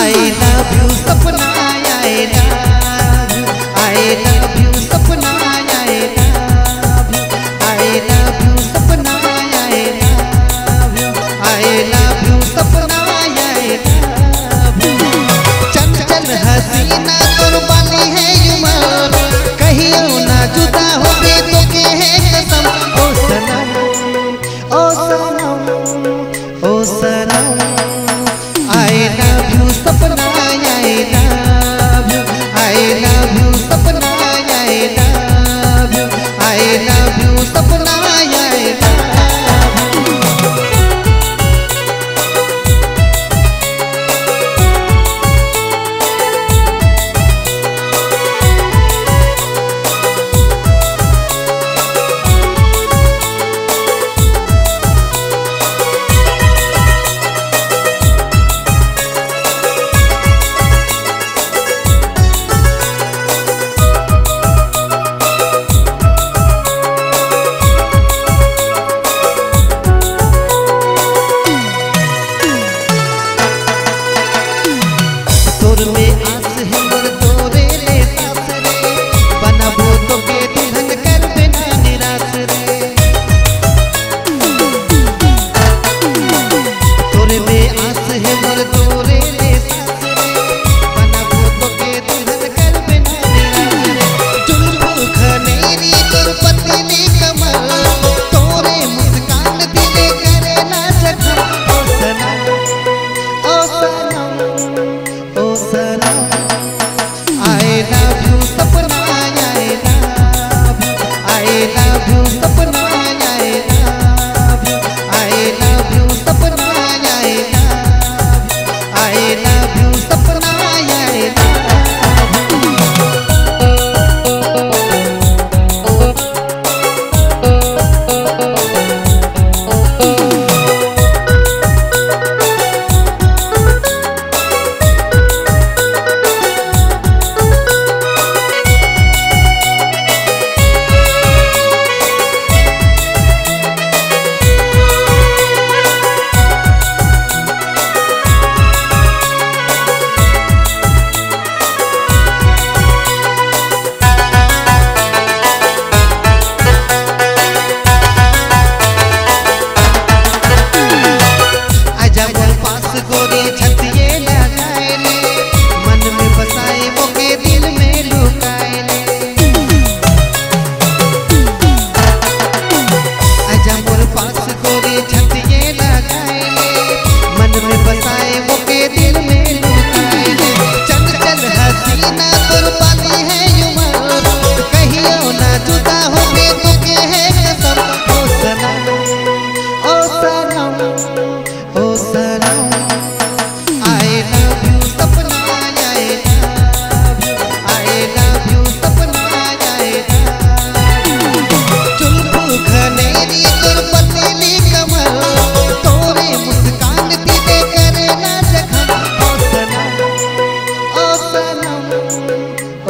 I love you Sapna I love I love no Podcast.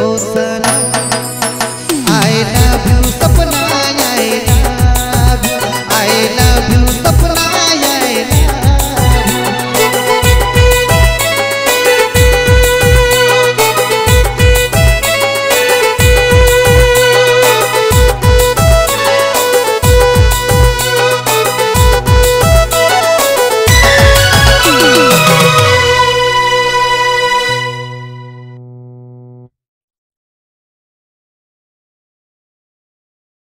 ouça